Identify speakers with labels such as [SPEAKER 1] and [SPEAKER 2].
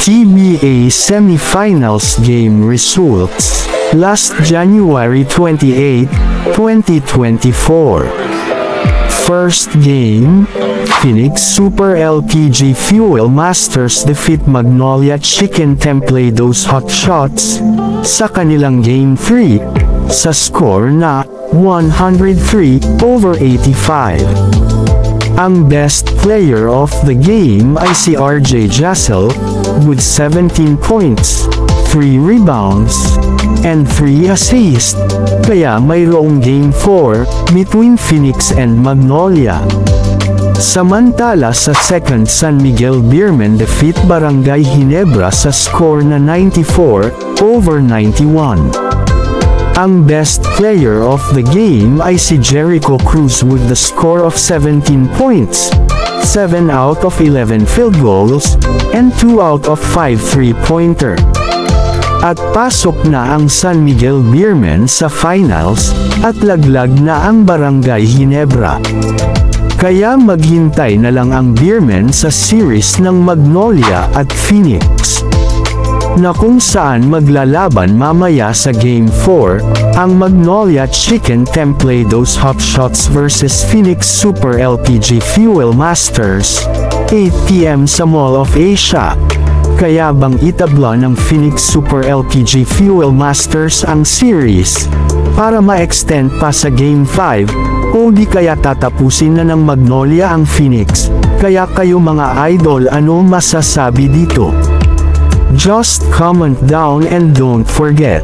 [SPEAKER 1] TBA Semifinals Game Results Last January 28, 2024 First game, Phoenix Super LPG Fuel Masters defeat Magnolia Chicken Templados Hot Shots sa kanilang Game 3 sa score na 103 over 85. Ang best player of the game ay si RJ Jassel with 17 points, 3 rebounds, and 3 assists. Kaya mayroong Game 4 between Phoenix and Magnolia. Samantala sa second San Miguel Beermen defeat Barangay Ginebra sa score na 94 over 91. Ang best player of the game ay si Jericho Cruz with the score of 17 points, 7 out of 11 field goals, and 2 out of 5 three-pointer. At pasok na ang San Miguel Beermen sa finals, at laglag na ang Barangay Ginebra. Kaya maghintay na lang ang Beermen sa series ng Magnolia at Phoenix na kung saan maglalaban mamaya sa Game 4, ang Magnolia Chicken Templados Hot Shots vs Phoenix Super LPG Fuel Masters, 8pm sa Mall of Asia. Kaya bang itabla ng Phoenix Super LPG Fuel Masters ang series, para ma-extend pa sa Game 5, o di kaya tatapusin na ng Magnolia ang Phoenix, kaya kayo mga idol ano masasabi dito? Just comment down and don't forget